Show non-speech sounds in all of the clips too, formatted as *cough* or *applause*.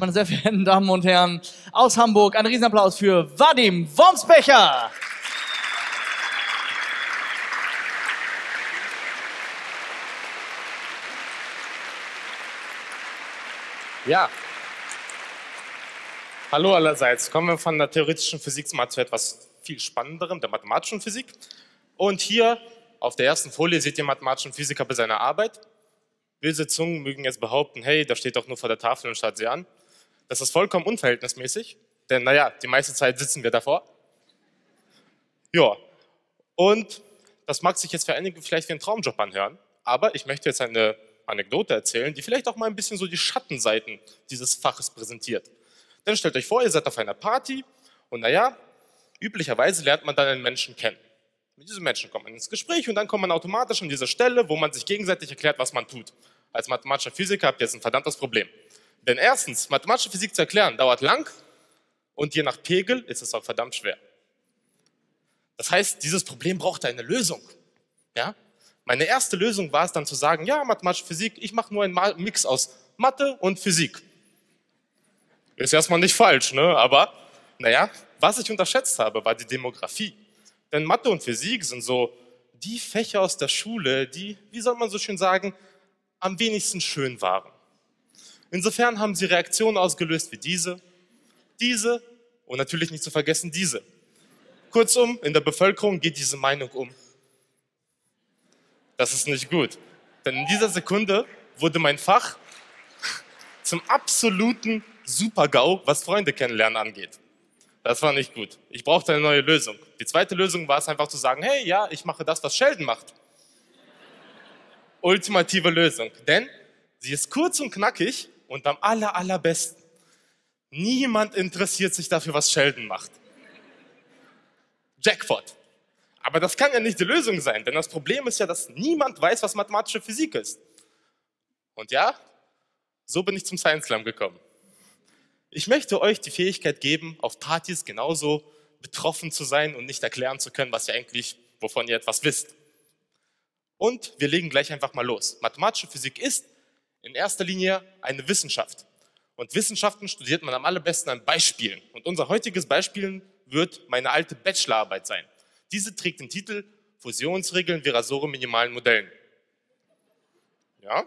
meine sehr verehrten Damen und Herren aus Hamburg. Ein Riesenapplaus für Vadim Wormsbecher. Ja. Hallo allerseits. Kommen wir von der theoretischen Physik mal zu etwas viel Spannenderem, der mathematischen Physik. Und hier auf der ersten Folie seht ihr mathematischen Physiker bei seiner Arbeit. Böse Zungen mögen jetzt behaupten, hey, da steht doch nur vor der Tafel und schaut sie an. Das ist vollkommen unverhältnismäßig, denn naja, die meiste Zeit sitzen wir davor. Ja, und das mag sich jetzt für einige vielleicht wie ein Traumjob anhören, aber ich möchte jetzt eine Anekdote erzählen, die vielleicht auch mal ein bisschen so die Schattenseiten dieses Faches präsentiert. Denn stellt euch vor, ihr seid auf einer Party und naja, üblicherweise lernt man dann einen Menschen kennen. Mit diesem Menschen kommt man ins Gespräch und dann kommt man automatisch an diese Stelle, wo man sich gegenseitig erklärt, was man tut. Als mathematischer Physiker habt ihr jetzt ein verdammtes Problem. Denn erstens, mathematische Physik zu erklären dauert lang und je nach Pegel ist es auch verdammt schwer. Das heißt, dieses Problem braucht eine Lösung. Ja? Meine erste Lösung war es dann zu sagen, ja, mathematische Physik, ich mache nur einen Mix aus Mathe und Physik. Ist erstmal nicht falsch, ne? aber naja, was ich unterschätzt habe, war die Demografie. Denn Mathe und Physik sind so die Fächer aus der Schule, die, wie soll man so schön sagen, am wenigsten schön waren. Insofern haben sie Reaktionen ausgelöst wie diese, diese und natürlich nicht zu vergessen diese. Kurzum, in der Bevölkerung geht diese Meinung um. Das ist nicht gut. Denn in dieser Sekunde wurde mein Fach *laughs* zum absoluten Super-GAU, was Freunde kennenlernen angeht. Das war nicht gut. Ich brauchte eine neue Lösung. Die zweite Lösung war es einfach zu sagen, hey, ja, ich mache das, was Sheldon macht. Ultimative Lösung. Denn sie ist kurz und knackig und am aller, allerbesten. Niemand interessiert sich dafür, was Sheldon macht. Jackpot. Aber das kann ja nicht die Lösung sein, denn das Problem ist ja, dass niemand weiß, was mathematische Physik ist. Und ja, so bin ich zum Science Slam gekommen. Ich möchte euch die Fähigkeit geben, auf Partys genauso betroffen zu sein und nicht erklären zu können, was ihr eigentlich, wovon ihr etwas wisst. Und wir legen gleich einfach mal los. Mathematische Physik ist in erster Linie eine Wissenschaft. Und Wissenschaften studiert man am allerbesten an Beispielen. Und unser heutiges Beispiel wird meine alte Bachelorarbeit sein. Diese trägt den Titel Fusionsregeln Virasore minimalen Modellen. Ja?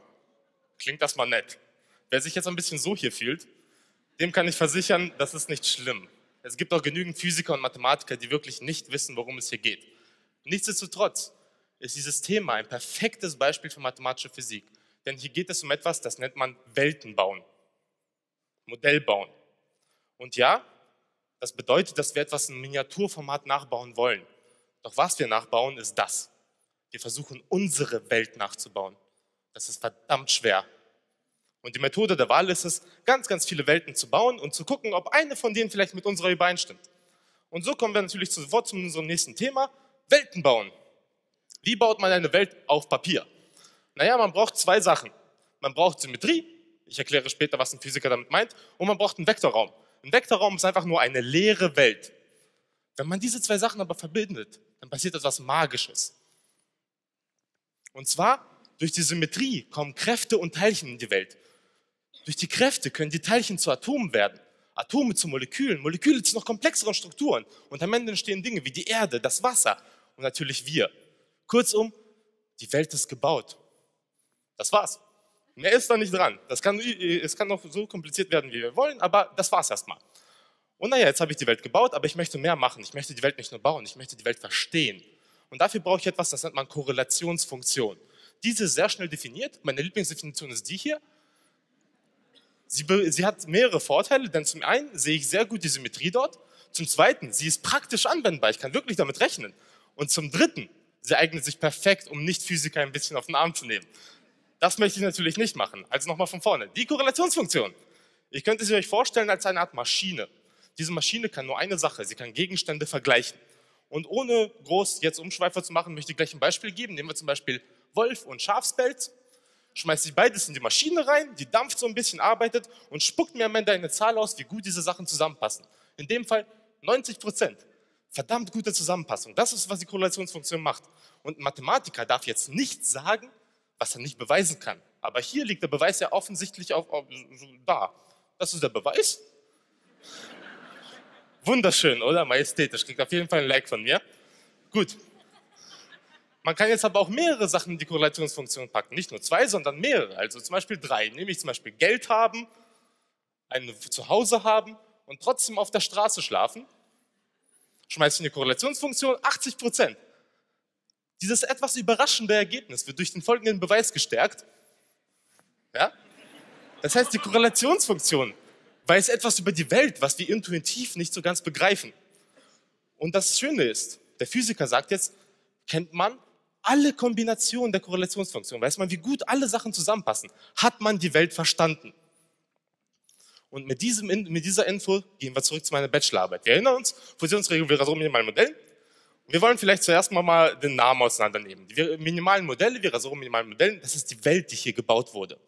Klingt das mal nett. Wer sich jetzt ein bisschen so hier fühlt, dem kann ich versichern, das ist nicht schlimm. Es gibt auch genügend Physiker und Mathematiker, die wirklich nicht wissen, worum es hier geht. Nichtsdestotrotz ist dieses Thema ein perfektes Beispiel für mathematische Physik. Denn hier geht es um etwas, das nennt man Welten bauen, Modell bauen. Und ja, das bedeutet, dass wir etwas in Miniaturformat nachbauen wollen. Doch was wir nachbauen, ist das. Wir versuchen, unsere Welt nachzubauen. Das ist verdammt schwer. Und die Methode der Wahl ist es, ganz, ganz viele Welten zu bauen und zu gucken, ob eine von denen vielleicht mit unserer übereinstimmt. Und so kommen wir natürlich sofort zu unserem nächsten Thema, Welten bauen. Wie baut man eine Welt auf Papier? Naja, man braucht zwei Sachen. Man braucht Symmetrie, ich erkläre später, was ein Physiker damit meint, und man braucht einen Vektorraum. Ein Vektorraum ist einfach nur eine leere Welt. Wenn man diese zwei Sachen aber verbindet, dann passiert etwas Magisches. Und zwar durch die Symmetrie kommen Kräfte und Teilchen in die Welt. Durch die Kräfte können die Teilchen zu Atomen werden, Atome zu Molekülen, Moleküle zu noch komplexeren Strukturen. Und am Ende entstehen Dinge wie die Erde, das Wasser und natürlich wir. Kurzum, die Welt ist gebaut. Das war's. Mehr ist da nicht dran. Das kann, es kann noch so kompliziert werden, wie wir wollen, aber das war's erstmal. Und naja, jetzt habe ich die Welt gebaut, aber ich möchte mehr machen. Ich möchte die Welt nicht nur bauen, ich möchte die Welt verstehen. Und dafür brauche ich etwas, das nennt man Korrelationsfunktion. Diese ist sehr schnell definiert. Meine Lieblingsdefinition ist die hier. Sie, sie hat mehrere Vorteile, denn zum einen sehe ich sehr gut die Symmetrie dort. Zum zweiten, sie ist praktisch anwendbar. Ich kann wirklich damit rechnen. Und zum dritten, sie eignet sich perfekt, um Nicht-Physiker ein bisschen auf den Arm zu nehmen. Das möchte ich natürlich nicht machen. Also nochmal von vorne. Die Korrelationsfunktion. Ich könnte sie euch vorstellen als eine Art Maschine. Diese Maschine kann nur eine Sache. Sie kann Gegenstände vergleichen. Und ohne groß jetzt Umschweifer zu machen, möchte ich gleich ein Beispiel geben. Nehmen wir zum Beispiel Wolf und Schafspelz schmeiße ich beides in die Maschine rein, die dampft so ein bisschen, arbeitet und spuckt mir am Ende eine Zahl aus, wie gut diese Sachen zusammenpassen. In dem Fall 90 Prozent. Verdammt gute Zusammenpassung. Das ist, was die Korrelationsfunktion macht. Und ein Mathematiker darf jetzt nicht sagen, was er nicht beweisen kann. Aber hier liegt der Beweis ja offensichtlich auf, auf, da. Das ist der Beweis. Wunderschön, oder? Majestätisch. Kriegt auf jeden Fall ein Like von mir. Gut. Man kann jetzt aber auch mehrere Sachen in die Korrelationsfunktion packen. Nicht nur zwei, sondern mehrere. Also zum Beispiel drei. Nämlich zum Beispiel Geld haben, ein Zuhause haben und trotzdem auf der Straße schlafen. Schmeißt in die Korrelationsfunktion 80 Prozent. Dieses etwas überraschende Ergebnis wird durch den folgenden Beweis gestärkt. Ja? Das heißt, die Korrelationsfunktion weiß etwas über die Welt, was wir intuitiv nicht so ganz begreifen. Und das Schöne ist, der Physiker sagt jetzt, kennt man alle Kombinationen der Korrelationsfunktion, weiß man, wie gut alle Sachen zusammenpassen, hat man die Welt verstanden. Und mit, diesem, mit dieser Info gehen wir zurück zu meiner Bachelorarbeit. Wir erinnern uns, Fusionsregel wäre so minimal Modell. Wir wollen vielleicht zuerst mal, den Namen auseinandernehmen. Die minimalen Modelle, Virasoro minimalen Modellen, das ist die Welt, die hier gebaut wurde.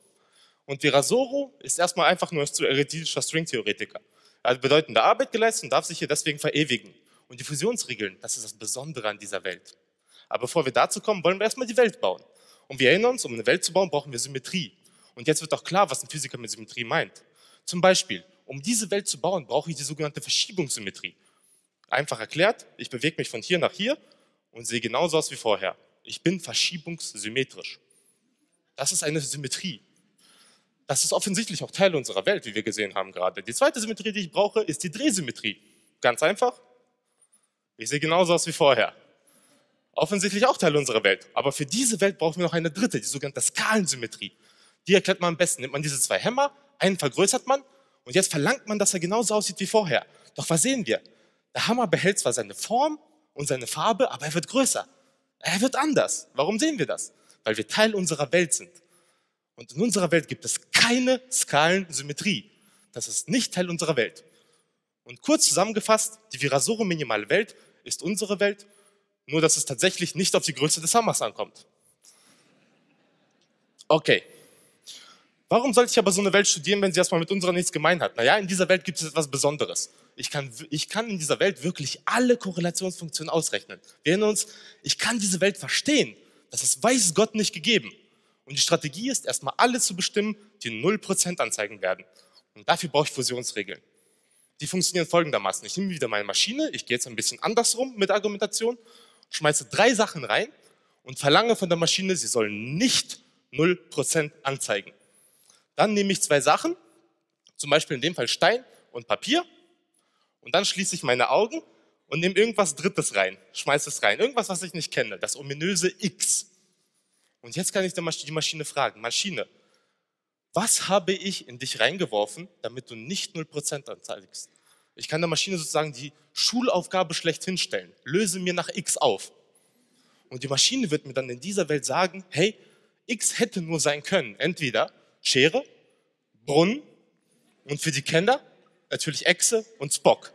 Und Virasoro ist erstmal einfach nur ein euklidischer Stringtheoretiker. Er hat bedeutende Arbeit geleistet und darf sich hier deswegen verewigen. Und die Fusionsregeln, das ist das Besondere an dieser Welt. Aber bevor wir dazu kommen, wollen wir erstmal die Welt bauen. Und wir erinnern uns, um eine Welt zu bauen, brauchen wir Symmetrie. Und jetzt wird auch klar, was ein Physiker mit Symmetrie meint. Zum Beispiel, um diese Welt zu bauen, brauche ich die sogenannte Verschiebungssymmetrie. Einfach erklärt, ich bewege mich von hier nach hier und sehe genauso aus wie vorher. Ich bin verschiebungssymmetrisch. Das ist eine Symmetrie. Das ist offensichtlich auch Teil unserer Welt, wie wir gesehen haben gerade. Die zweite Symmetrie, die ich brauche, ist die Drehsymmetrie. Ganz einfach. Ich sehe genauso aus wie vorher. Offensichtlich auch Teil unserer Welt. Aber für diese Welt brauchen wir noch eine dritte, die sogenannte Skalensymmetrie. Die erklärt man am besten. Nimmt man diese zwei Hämmer, einen vergrößert man und jetzt verlangt man, dass er genauso aussieht wie vorher. Doch was sehen wir? Der Hammer behält zwar seine Form und seine Farbe, aber er wird größer. Er wird anders. Warum sehen wir das? Weil wir Teil unserer Welt sind. Und in unserer Welt gibt es keine Skalensymmetrie. Das ist nicht Teil unserer Welt. Und kurz zusammengefasst, die Virasoro-minimale Welt ist unsere Welt, nur dass es tatsächlich nicht auf die Größe des Hammers ankommt. Okay. Warum sollte ich aber so eine Welt studieren, wenn sie erstmal mit unserer nichts gemein hat? Naja, in dieser Welt gibt es etwas Besonderes. Ich kann, ich kann in dieser Welt wirklich alle Korrelationsfunktionen ausrechnen. Wir erinnern uns, ich kann diese Welt verstehen. Das ist weiß Gott nicht gegeben. Und die Strategie ist, erstmal alle zu bestimmen, die 0% anzeigen werden. Und dafür brauche ich Fusionsregeln. Die funktionieren folgendermaßen. Ich nehme wieder meine Maschine, ich gehe jetzt ein bisschen andersrum mit Argumentation, schmeiße drei Sachen rein und verlange von der Maschine, sie soll nicht 0% anzeigen. Dann nehme ich zwei Sachen, zum Beispiel in dem Fall Stein und Papier, und dann schließe ich meine Augen und nehme irgendwas Drittes rein, schmeiße es rein, irgendwas, was ich nicht kenne, das ominöse X. Und jetzt kann ich die Maschine fragen, Maschine, was habe ich in dich reingeworfen, damit du nicht 0% anzeigst? Ich kann der Maschine sozusagen die Schulaufgabe schlecht hinstellen. Löse mir nach X auf. Und die Maschine wird mir dann in dieser Welt sagen, hey, X hätte nur sein können. Entweder Schere, Brunnen und für die Kinder natürlich Echse und Spock.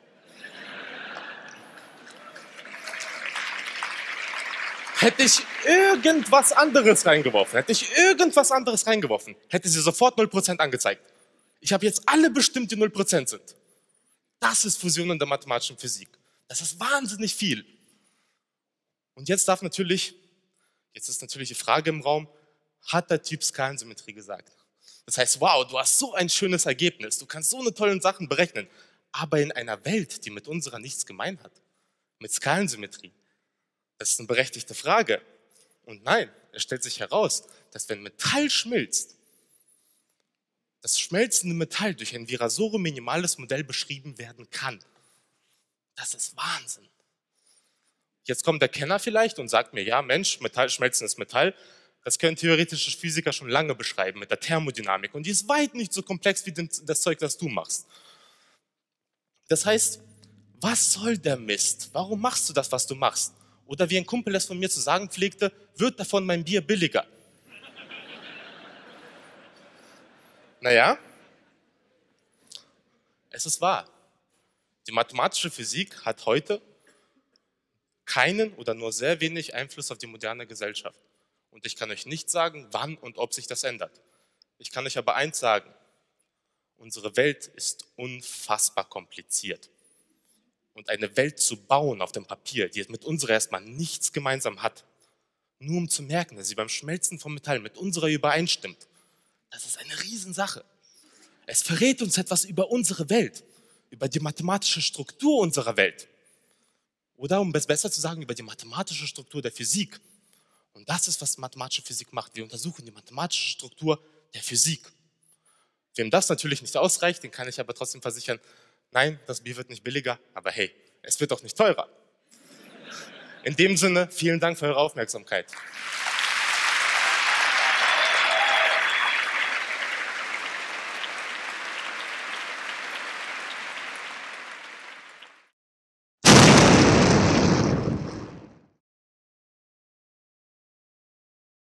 Hätte ich irgendwas anderes reingeworfen, hätte ich irgendwas anderes reingeworfen, hätte sie sofort 0% angezeigt. Ich habe jetzt alle bestimmt, die 0% sind. Das ist Fusion in der mathematischen Physik. Das ist wahnsinnig viel. Und jetzt darf natürlich, jetzt ist natürlich die Frage im Raum, hat der Typ Skalensymmetrie gesagt? Das heißt, wow, du hast so ein schönes Ergebnis, du kannst so eine tolle Sachen berechnen, aber in einer Welt, die mit unserer nichts gemein hat, mit Skalensymmetrie, das ist eine berechtigte Frage. Und nein, es stellt sich heraus, dass wenn Metall schmilzt, das schmelzende Metall durch ein Virasoro-minimales Modell beschrieben werden kann. Das ist Wahnsinn. Jetzt kommt der Kenner vielleicht und sagt mir, ja Mensch, Metall, schmelzendes Metall, das können theoretische Physiker schon lange beschreiben mit der Thermodynamik. Und die ist weit nicht so komplex wie das Zeug, das du machst. Das heißt, was soll der Mist? Warum machst du das, was du machst? Oder wie ein Kumpel es von mir zu sagen pflegte, wird davon mein Bier billiger. naja, es ist wahr. Die mathematische Physik hat heute keinen oder nur sehr wenig Einfluss auf die moderne Gesellschaft. Und ich kann euch nicht sagen, wann und ob sich das ändert. Ich kann euch aber eins sagen, unsere Welt ist unfassbar kompliziert und eine Welt zu bauen auf dem Papier, die mit unserer erstmal nichts gemeinsam hat, nur um zu merken, dass sie beim Schmelzen vom Metall mit unserer übereinstimmt, das ist eine Riesensache. Es verrät uns etwas über unsere Welt, über die mathematische Struktur unserer Welt. Oder um es besser zu sagen, über die mathematische Struktur der Physik. Und das ist, was mathematische Physik macht. Wir untersuchen die mathematische Struktur der Physik. Wem das natürlich nicht ausreicht, den kann ich aber trotzdem versichern, nein, das Bier wird nicht billiger, aber hey, es wird auch nicht teurer. In dem Sinne, vielen Dank für eure Aufmerksamkeit.